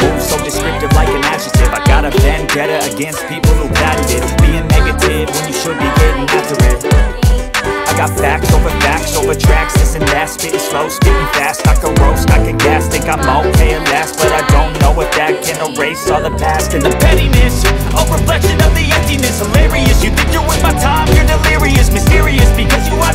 move so descriptive like an adjective. I got a vendetta against people who patented Being negative when you should be getting after it. I got facts over facts over tracks. This and that, spitting slow, spitting fast. I can roast, I can gas, think I'm okay at last. But I don't know if that can erase all the past. And the pettiness, a reflection of the emptiness. Hilarious, you think you're worth my time, you're delirious. Mysterious because you are